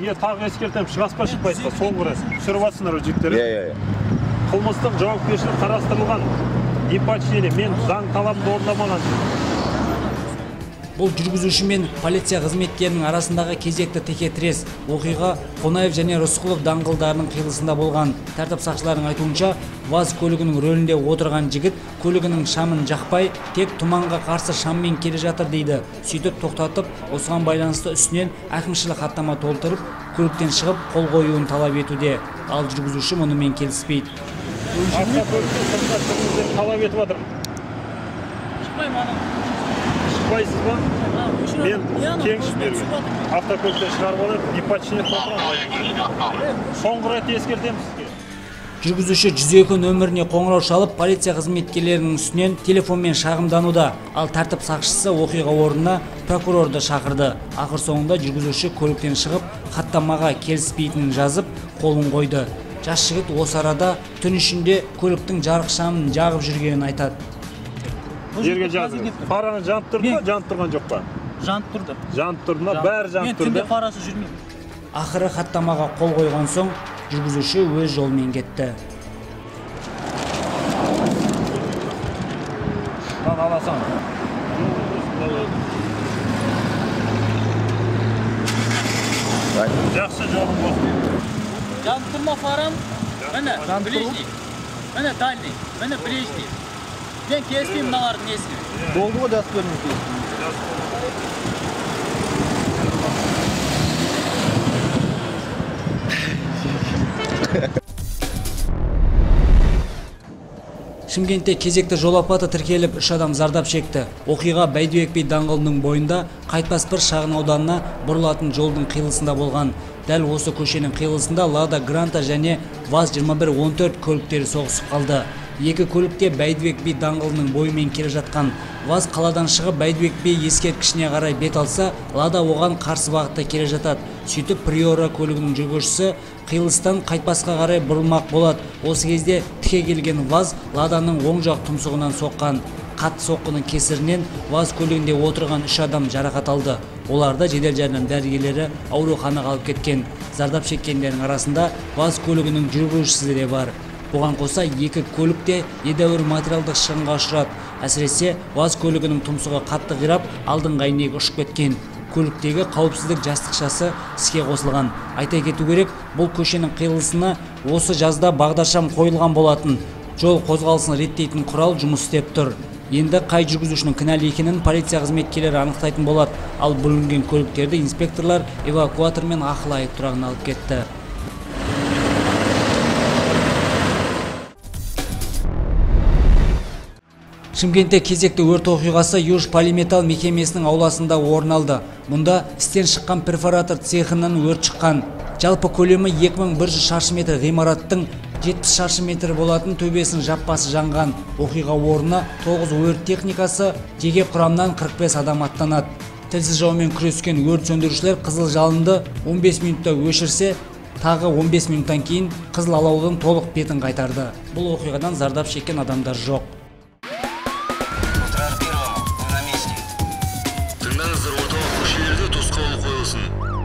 сізге тағы ескертемін шығаспа шықпайсызға соңғы рет түсіріп жатсыңдар ол жігіттер иә иә иә қылмыстық жауапкершілік қарастырылған непочтение мен заң талабын орындамаған бұл жүргізуші мен полиция қызметкерінің арасындағы кезекті текетірес оқиға қонаев және рысқұлов даңғылдарының қиылысында болған. Тәртіп сақшыларының айтуынша ваз көлігінің рөлінде отырған жігіт көлігінің шамын жақпай тек тұманға қарсы шаммен келе жатыр дейді. Сөйтіп тоқтатып осыған байланысты үстінен әкімшілік хаттама толтырып көліктен шығып қол қоюын талап етуде. Ал жүргізуші мұнымен келіспейді. Талап етіп жатырмын шықпаймын шықпайсыз ба? Мен жатырмын. автокөліктен шығарып алып непочтение толтырған соңғы рет ескертемін сізге. Жүргізуші 102 нөміріне қоңырау шалып полиция қызметкерлерінің үстінен телефонмен шағымдануда. Ал тәртіп сақшысы оқиға орнына прокурорды шақырды. Ақыр соңында жүргізуші көліктен шығып хаттамаға келіспейтінін жазып қолын қойды. Жас жігіт осы арада түн ішінде көліктің жарық шамын жағып жүргенін айтады. Жерге жазыңыз фараны жанып тұрды ма жанып тұрған жоқ па жанып тұрды жанып тұрды ма бәрі мен жанып түнде тұрды парасы жүрмеймін ақыры хаттамаға қол қойған соң жүргізуші өз жолымен кетті Lan alasan. Жақсы жолың болсын. жанып тұр ма фарам міне ближний міне дальний міне ближний мен келіспеймін мыналардың несіне Болды ғой жазып беріңіз. шымкентте кезекті жол апаты тіркеліп үш адам зардап шекті. Оқиға бәйдібек би даңғылының бойында қайтпас бір шағын ауданына бұрылатын жолдың қиылысында болған. Дәл осы көшенің қиылысында лада гранта және ваз 2114 көліктері соғысып қалды. Екі көлік те бәйдібек би даңғылының бойымен келе жатқан. Ваз қаладан шығып бәйдібек би ескерткішіне қарай бет алса лада оған қарсы бағытта келе жатады. Сөйтіп приора көлігінің жүргізушісі қиылыстан қайтпасқа қарай бұрылмақ болады. Осы кезде тіке келген ваз ладаның оң жақ тұмсығынан соққан. Қатты соққының кесірінен ваз көлігінде отырған үш адам жарақат алды. Оларды жедел жәрдем дәрігерлері ауруханаға алып кеткен. Зардап шеккендердің арасында ваз көлігінің жүргізушісі де бар. Бұған қоса екі көлік те едәуір материалдық шығынға ұшырады әсіресе ваз көлігінің тұмсығы қатты қирап алдыңғы әйнегі ұшып кеткен. Көліктегі қауіпсіздік жастықшасы іске қосылған. Айта кету керек бұл көшенің қиылысына осы жазда бағдаршам қойылған болатын. Жол қозғалысын реттейтін құрал жұмыс істеп тұр. Енді қай жүргізушінің кінәлі екенін полиция қызметкерлері анықтайтын болады. Ал бүлінген көліктерді инспекторлар эвакуатормен ақыл айып тұрағына алып кетті. Шымкентте кезекті өрт оқиғасы юж полиметалл мекемесінің ауласында орын алды. Мұнда істен шыққан перфоратор цехынан өрт шыққан. Жалпы көлемі 2100 шаршы метр ғимараттың 70 шаршы метр болатын төбесінің жаппасы жанған. Оқиға орнына 9 өрт техникасы жеке құрамнан 45 адам аттанады. Тілсіз жаумен күрескен өрт сөндірушілер қызыл жалынды 15 минутта өшірсе тағы 15 минуттан кейін қызыл алаудың толық бетін қайтарды. Бұл оқиғадан зардап шеккен адамдар жоқ. person